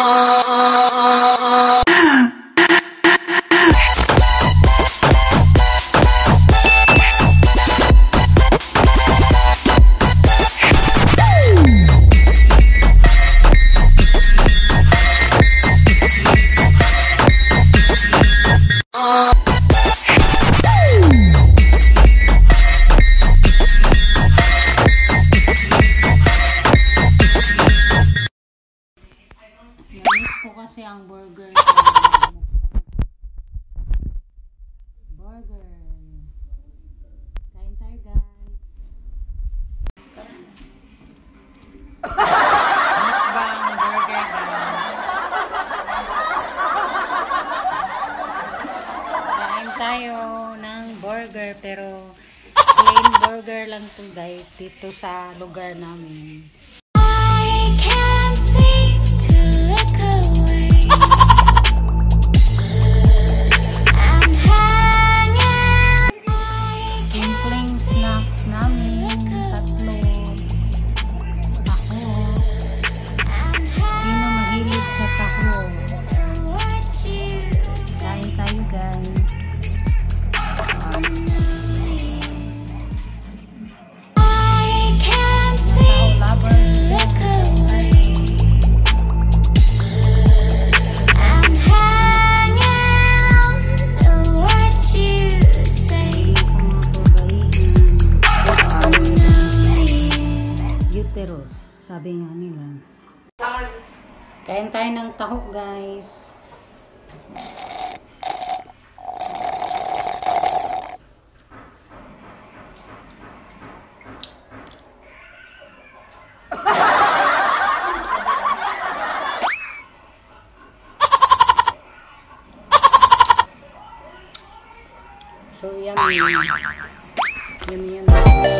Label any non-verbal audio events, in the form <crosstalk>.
Namiss kasi ang burger. <laughs> burger. Kain tayo guys. Mukbang burger guys. Kain tayo ng burger pero plain burger lang to guys dito sa lugar namin. Uterus. Sabi nga nila. Kain tayo ng taho guys. So, yummy. Yummy, yummy.